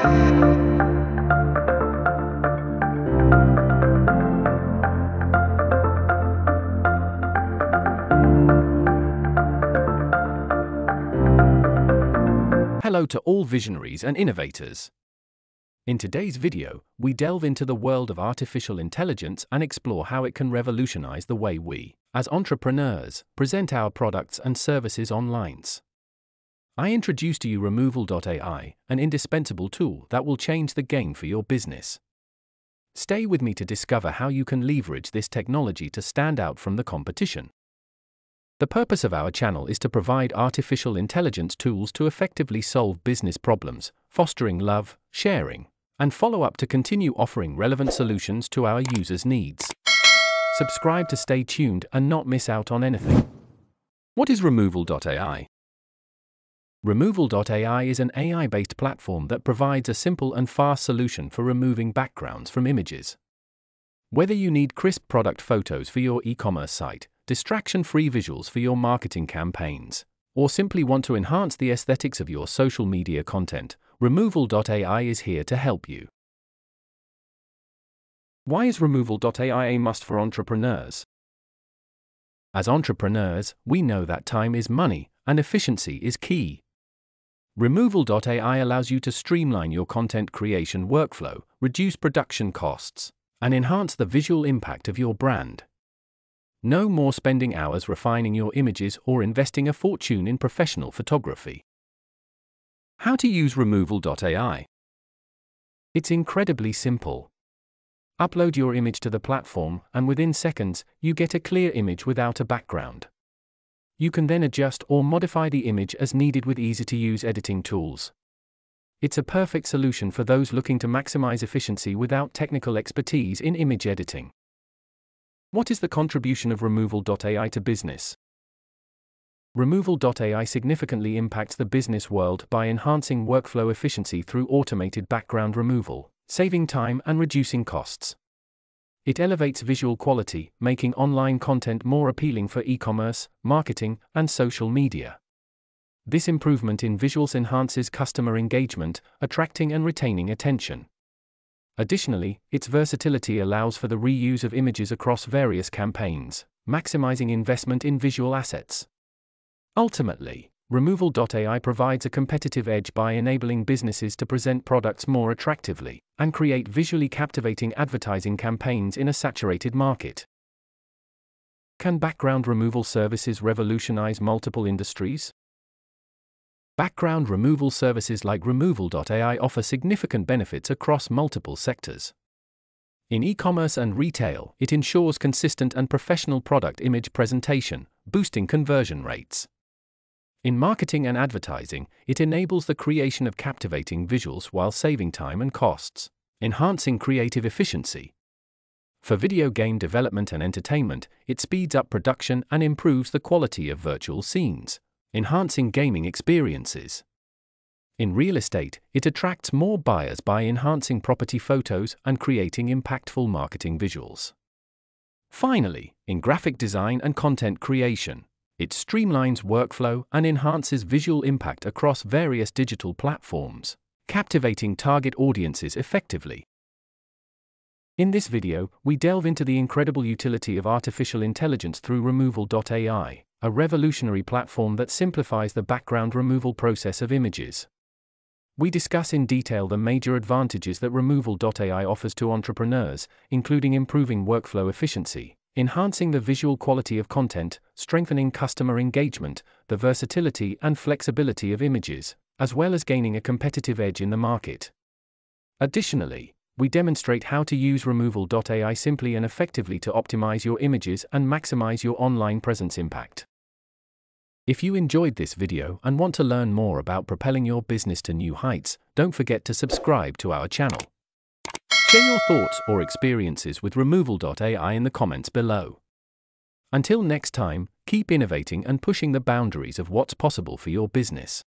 Hello to all visionaries and innovators. In today's video, we delve into the world of artificial intelligence and explore how it can revolutionize the way we, as entrepreneurs, present our products and services online. I introduce to you Removal.ai, an indispensable tool that will change the game for your business. Stay with me to discover how you can leverage this technology to stand out from the competition. The purpose of our channel is to provide artificial intelligence tools to effectively solve business problems, fostering love, sharing, and follow up to continue offering relevant solutions to our users' needs. Subscribe to stay tuned and not miss out on anything. What is Removal.ai? Removal.ai is an AI based platform that provides a simple and fast solution for removing backgrounds from images. Whether you need crisp product photos for your e commerce site, distraction free visuals for your marketing campaigns, or simply want to enhance the aesthetics of your social media content, Removal.ai is here to help you. Why is Removal.ai a must for entrepreneurs? As entrepreneurs, we know that time is money and efficiency is key. Removal.ai allows you to streamline your content creation workflow, reduce production costs, and enhance the visual impact of your brand. No more spending hours refining your images or investing a fortune in professional photography. How to use Removal.ai? It's incredibly simple. Upload your image to the platform, and within seconds, you get a clear image without a background. You can then adjust or modify the image as needed with easy to use editing tools. It's a perfect solution for those looking to maximize efficiency without technical expertise in image editing. What is the contribution of Removal.ai to business? Removal.ai significantly impacts the business world by enhancing workflow efficiency through automated background removal, saving time and reducing costs. It elevates visual quality, making online content more appealing for e commerce, marketing, and social media. This improvement in visuals enhances customer engagement, attracting and retaining attention. Additionally, its versatility allows for the reuse of images across various campaigns, maximizing investment in visual assets. Ultimately, Removal.ai provides a competitive edge by enabling businesses to present products more attractively and create visually captivating advertising campaigns in a saturated market. Can background removal services revolutionize multiple industries? Background removal services like Removal.ai offer significant benefits across multiple sectors. In e commerce and retail, it ensures consistent and professional product image presentation, boosting conversion rates. In marketing and advertising, it enables the creation of captivating visuals while saving time and costs, enhancing creative efficiency. For video game development and entertainment, it speeds up production and improves the quality of virtual scenes enhancing gaming experiences. In real estate, it attracts more buyers by enhancing property photos and creating impactful marketing visuals. Finally, in graphic design and content creation, it streamlines workflow and enhances visual impact across various digital platforms, captivating target audiences effectively. In this video, we delve into the incredible utility of artificial intelligence through Removal.ai, a revolutionary platform that simplifies the background removal process of images. We discuss in detail the major advantages that Removal.ai offers to entrepreneurs, including improving workflow efficiency, enhancing the visual quality of content, strengthening customer engagement, the versatility and flexibility of images, as well as gaining a competitive edge in the market. Additionally, we demonstrate how to use Removal.ai simply and effectively to optimize your images and maximize your online presence impact. If you enjoyed this video and want to learn more about propelling your business to new heights, don't forget to subscribe to our channel. Share your thoughts or experiences with Removal.ai in the comments below. Until next time, keep innovating and pushing the boundaries of what's possible for your business.